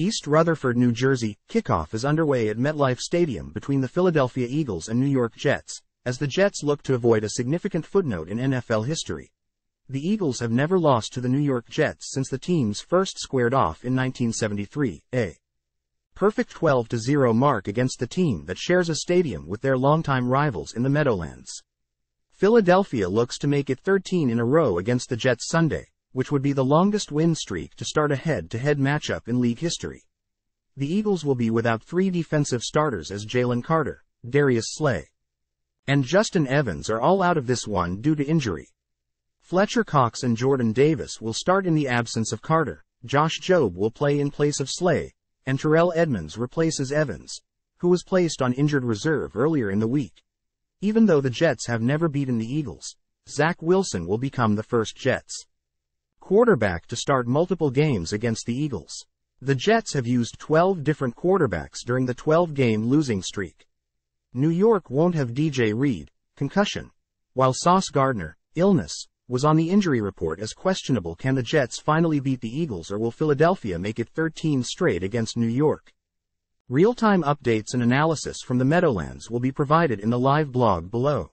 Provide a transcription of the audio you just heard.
East Rutherford, New Jersey, kickoff is underway at MetLife Stadium between the Philadelphia Eagles and New York Jets, as the Jets look to avoid a significant footnote in NFL history. The Eagles have never lost to the New York Jets since the teams first squared off in 1973, a perfect 12-0 mark against the team that shares a stadium with their longtime rivals in the Meadowlands. Philadelphia looks to make it 13 in a row against the Jets Sunday, which would be the longest win streak to start a head-to-head matchup in league history. The Eagles will be without three defensive starters as Jalen Carter, Darius Slay, and Justin Evans are all out of this one due to injury. Fletcher Cox and Jordan Davis will start in the absence of Carter, Josh Jobe will play in place of Slay, and Terrell Edmunds replaces Evans, who was placed on injured reserve earlier in the week. Even though the Jets have never beaten the Eagles, Zach Wilson will become the first Jets quarterback to start multiple games against the Eagles. The Jets have used 12 different quarterbacks during the 12-game losing streak. New York won't have DJ Reed, concussion, while Sauce Gardner, illness, was on the injury report as questionable. Can the Jets finally beat the Eagles or will Philadelphia make it 13 straight against New York? Real-time updates and analysis from the Meadowlands will be provided in the live blog below.